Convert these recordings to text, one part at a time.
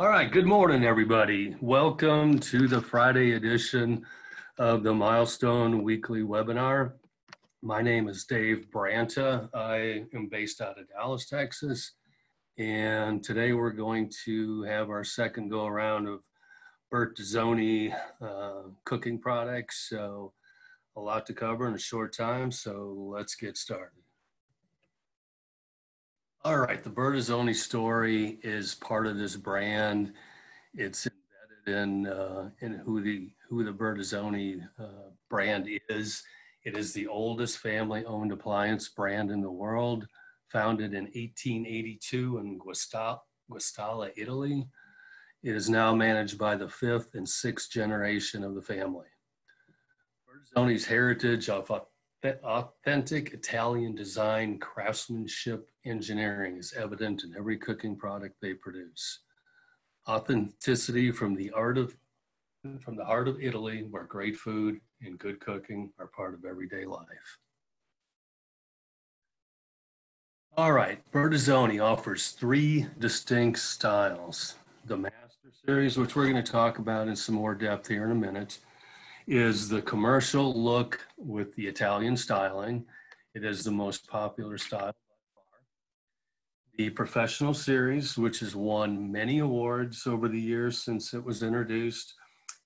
All right, good morning, everybody. Welcome to the Friday edition of the Milestone Weekly Webinar. My name is Dave Branta. I am based out of Dallas, Texas. And today we're going to have our second go around of Bertazzoni uh, cooking products. So a lot to cover in a short time. So let's get started. All right, the Bertazzoni story is part of this brand. It's embedded in uh, in who the who the Bertazzoni uh, brand is. It is the oldest family-owned appliance brand in the world, founded in 1882 in Guastalla, Guastalla, Italy. It is now managed by the fifth and sixth generation of the family. Bertazzoni's heritage of authentic Italian design, craftsmanship, engineering is evident in every cooking product they produce. Authenticity from the art of from the heart of Italy, where great food and good cooking are part of everyday life. All right, Bertazzoni offers three distinct styles. The Master Series, which we're going to talk about in some more depth here in a minute, is the commercial look with the Italian styling. It is the most popular style by far. The professional series, which has won many awards over the years since it was introduced,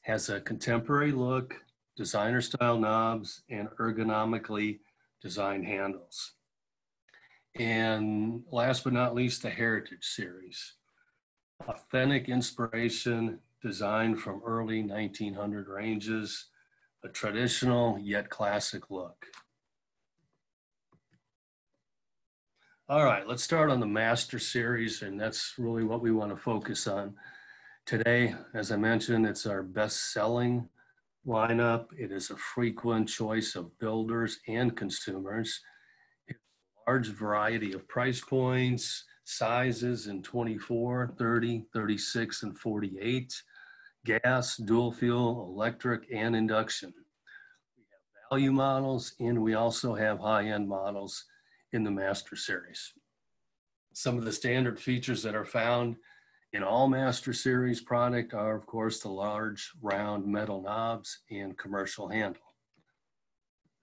has a contemporary look, designer style knobs, and ergonomically designed handles. And last but not least, the Heritage series. Authentic inspiration, designed from early 1900 ranges, a traditional yet classic look. All right, let's start on the Master Series, and that's really what we want to focus on. Today, as I mentioned, it's our best-selling lineup. It is a frequent choice of builders and consumers. It's a large variety of price points, sizes in 24, 30, 36, and 48 gas, dual fuel, electric, and induction. We have value models, and we also have high-end models in the Master Series. Some of the standard features that are found in all Master Series product are, of course, the large round metal knobs and commercial handle.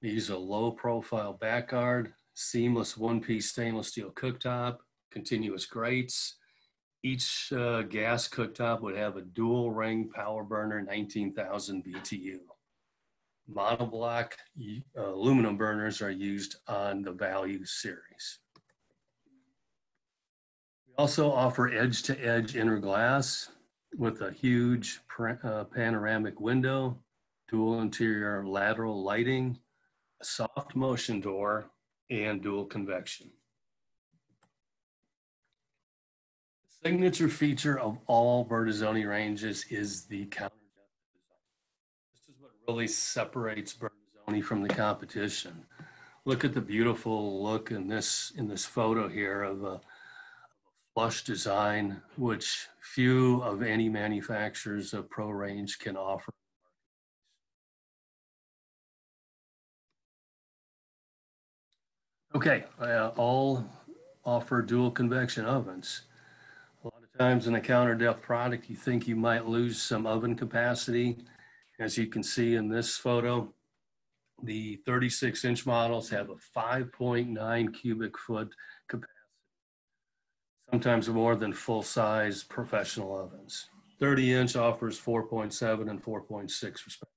These are low profile back guard, seamless one-piece stainless steel cooktop, continuous grates, each uh, gas cooktop would have a dual ring power burner, 19,000 BTU. Monoblock uh, aluminum burners are used on the Value series. We also offer edge-to-edge inner glass with a huge uh, panoramic window, dual interior lateral lighting, a soft motion door, and dual convection. Signature feature of all Bertazzoni ranges is the counter design. This is what really separates Bertazzoni from the competition. Look at the beautiful look in this in this photo here of a, of a flush design, which few of any manufacturers of Pro range can offer. Okay, uh, all offer dual convection ovens times in a counter depth product, you think you might lose some oven capacity. As you can see in this photo, the 36 inch models have a 5.9 cubic foot capacity, sometimes more than full size professional ovens. 30 inch offers 4.7 and 4.6 respectively.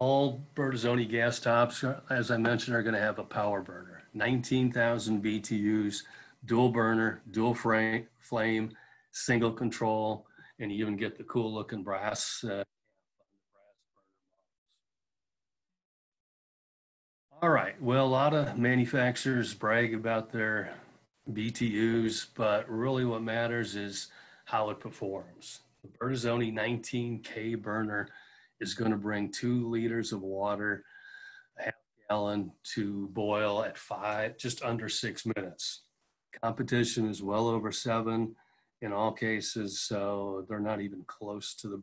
All Bertazzoni gas tops, as I mentioned, are going to have a power burner, 19,000 BTUs dual burner, dual frame, flame, single control, and you even get the cool looking brass. Uh, All right, well, a lot of manufacturers brag about their BTUs, but really what matters is how it performs. The Bertazzoni 19K burner is going to bring two liters of water, a half gallon to boil at five, just under six minutes. Competition is well over seven in all cases, so they're not even close to the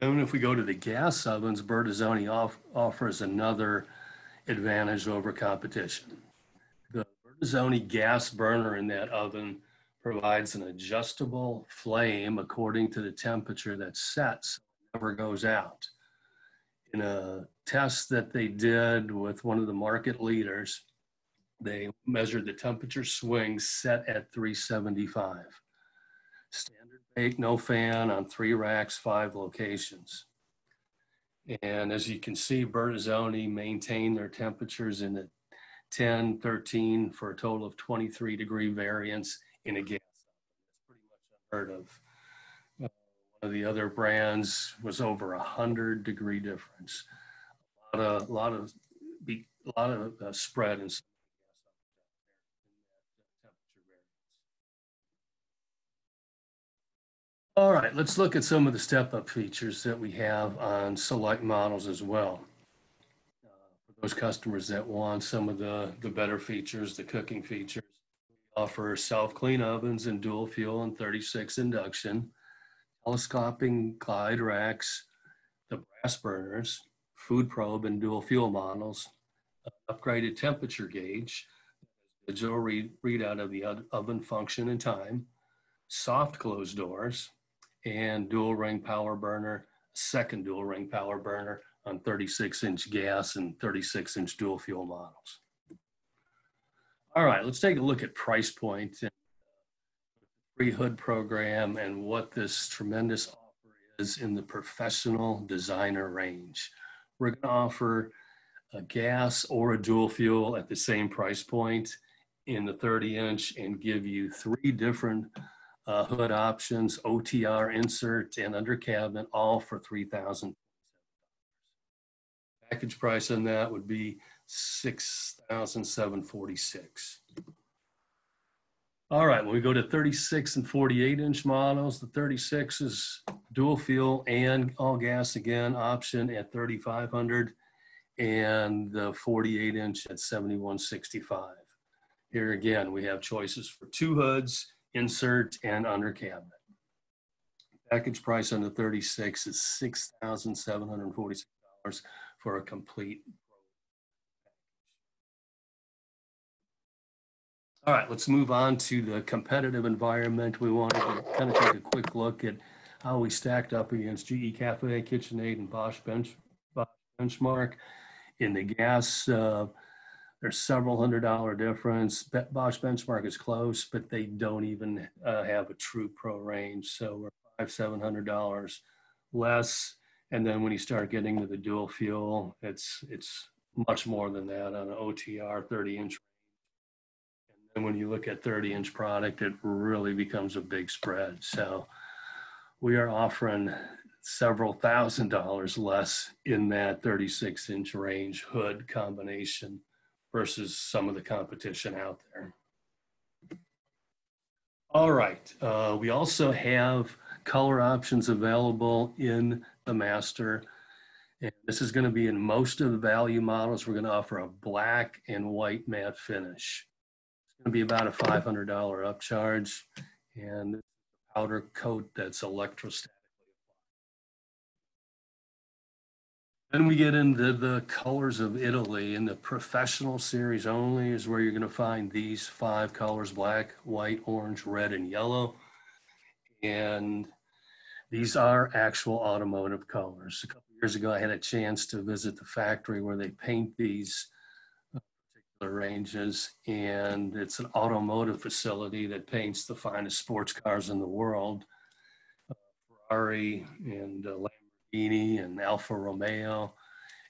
that And then if we go to the gas ovens, Bertazzoni off, offers another advantage over competition. The Bertazzoni gas burner in that oven provides an adjustable flame according to the temperature that's set, so it never goes out. In a test that they did with one of the market leaders, they measured the temperature swings set at 375. Standard bake, no fan on three racks, five locations. And as you can see, Bertazzoni maintain their temperatures in the 10, 13 for a total of 23 degree variance in a gas. That's pretty much unheard of. Uh, one of the other brands was over a hundred degree difference. A lot of, lot of, a lot of uh, spread some All right, let's look at some of the step-up features that we have on select models as well. Uh, for those customers that want some of the, the better features, the cooking features, we offer self-clean ovens and dual fuel and 36 induction, telescoping Glide racks, the brass burners, food probe and dual fuel models, upgraded temperature gauge, digital read, readout of the oven function and time, soft closed doors, and dual ring power burner, second dual ring power burner on 36 inch gas and 36 inch dual fuel models. All right, let's take a look at price point and free hood program and what this tremendous offer is in the professional designer range. We're going to offer a gas or a dual fuel at the same price point in the 30 inch and give you three different uh, hood options, OTR insert, and under cabinet, all for 3000 Package price on that would be 6746 All right, when we go to 36 and 48 inch models, the 36 is dual fuel and all gas again option at 3500 and the 48 inch at 7165 Here again, we have choices for two hoods, insert, and under cabinet. Package price on the 36 is $6,746 for a complete All right, let's move on to the competitive environment. We wanted to kind of take a quick look at how we stacked up against GE Cafe, KitchenAid, and Bosch, bench, Bosch Benchmark. In the gas, uh, there's several hundred dollar difference. Bosch benchmark is close, but they don't even uh, have a true pro range. So we're five, seven hundred dollars less. And then when you start getting to the dual fuel, it's it's much more than that on an OTR 30 inch. And when you look at 30 inch product, it really becomes a big spread. So we are offering several thousand dollars less in that 36 inch range hood combination versus some of the competition out there. All right, uh, we also have color options available in the master. And this is gonna be in most of the value models. We're gonna offer a black and white matte finish. It's gonna be about a $500 upcharge and powder coat that's electrostatically applied. Then we get into the colors of Italy. and the professional series only is where you're going to find these five colors black, white, orange, red, and yellow. And these are actual automotive colors. A couple years ago, I had a chance to visit the factory where they paint these ranges. And it's an automotive facility that paints the finest sports cars in the world. Uh, Ferrari and uh, Lamborghini and Alfa Romeo.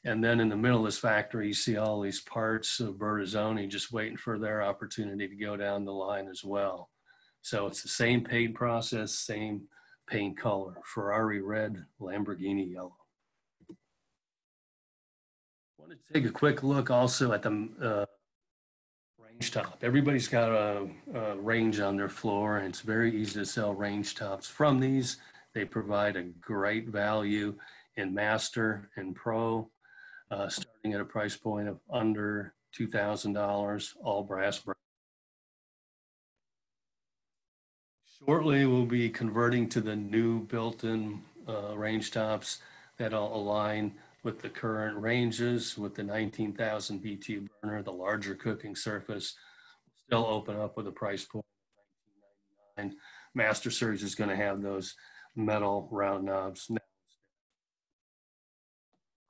And then in the middle of this factory, you see all these parts of Bertazzoni just waiting for their opportunity to go down the line as well. So it's the same paint process, same paint color, Ferrari red, Lamborghini yellow. I want to take a quick look also at the uh, top. Everybody's got a, a range on their floor and it's very easy to sell range tops from these. They provide a great value in Master and Pro, uh, starting at a price point of under $2,000, all brass. Shortly, we'll be converting to the new built-in uh, range tops that'll align with the current ranges, with the 19,000 BTU burner, the larger cooking surface, still open up with a price point of 19.99. Master Series is going to have those metal round knobs.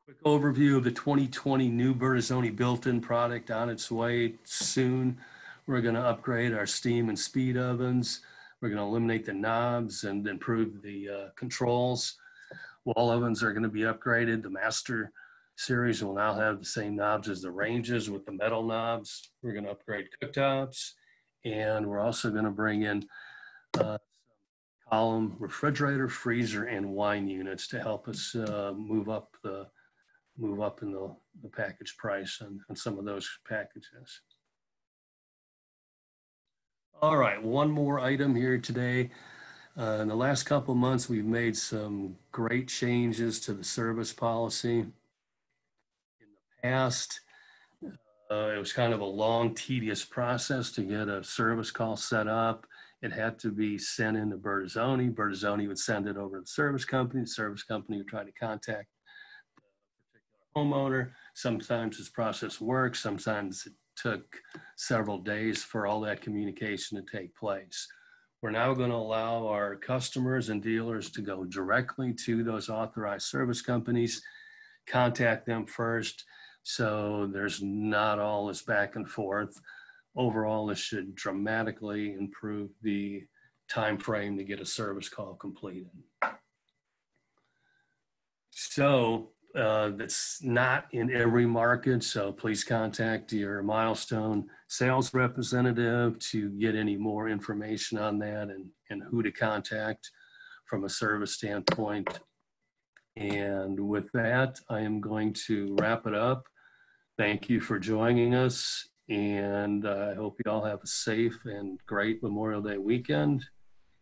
Quick overview of the 2020 new Bertazzoni built-in product on its way soon. We're going to upgrade our steam and speed ovens. We're going to eliminate the knobs and improve the uh, controls. Wall ovens are going to be upgraded. The Master series will now have the same knobs as the ranges with the metal knobs. We're going to upgrade cooktops. And we're also going to bring in uh, column refrigerator, freezer, and wine units to help us uh, move up the move up in the, the package price on, on some of those packages. All right, one more item here today. Uh, in the last couple months, we've made some great changes to the service policy. In the past, uh, it was kind of a long, tedious process to get a service call set up. It had to be sent into Bertazzoni. Bertazzoni would send it over to the service company. The service company would try to contact the particular homeowner. Sometimes this process works. Sometimes it took several days for all that communication to take place. We're now going to allow our customers and dealers to go directly to those authorized service companies, contact them first, so there's not all this back and forth. Overall, this should dramatically improve the time frame to get a service call completed. So uh, that's not in every market. So please contact your milestone sales representative to get any more information on that and, and who to contact from a service standpoint. And with that, I am going to wrap it up. Thank you for joining us. And I hope you all have a safe and great Memorial Day weekend.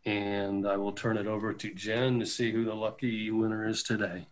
And I will turn it over to Jen to see who the lucky winner is today.